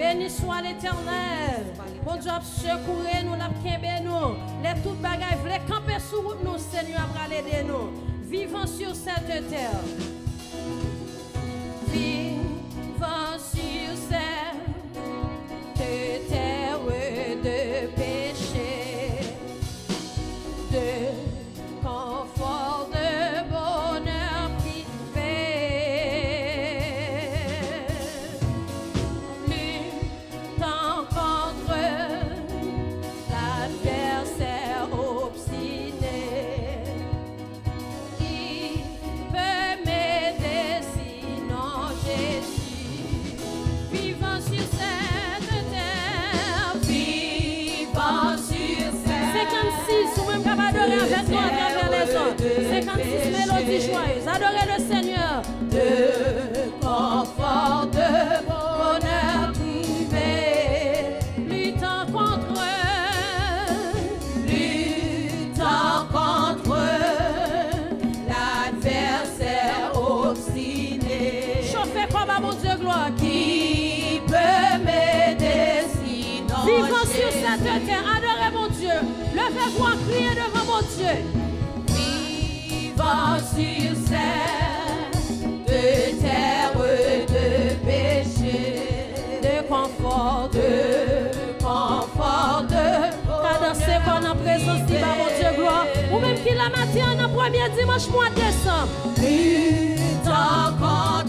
Béni soit l'éternel. Bon Dieu, secourir nous, la kembe nous. Les toutes bagailles, les camper route nous, Seigneur, pour aider nous. Vivons sur cette terre. Adorez mon Dieu. Levez-vous en crier devant mon Dieu. Vivant sur cette terre de péché, de confort, de confort, de cadencer qu'on en présence bah, mon Dieu gloire. Ou même qu'il la matin en premier dimanche mois de décembre. Contre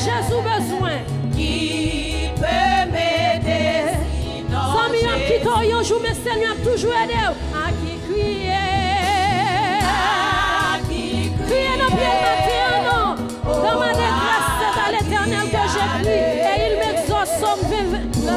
Jésus besoin. Qui peut m'aider sinon Zami an ki to yon jou, mais Seigneur toujours aidé. À qui? Crier?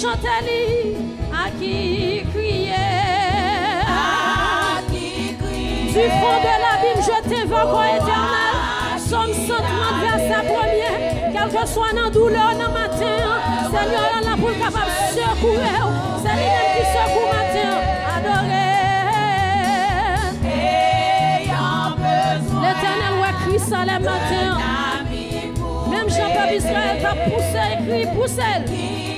chantez-lui, à qui crier, à qui crier, du fond de l'abîme je t'invoque, ô éternel, Somme 130, verset 1er, quel que soit dans douleur dans matin, Seigneur, est là pour capable de secourir, c'est lui-même qui secoue matin, adorez. L'éternel ouais crie ça le matin. Même Jean-Peuple Israël t'a poussé, écrit, poussé.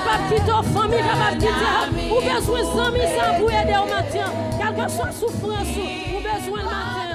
kapab kite ou fami, kapab kite ou bezwen zami sa pou ede ou matyan. Kalke sou soufransou, ou bezwen matyan.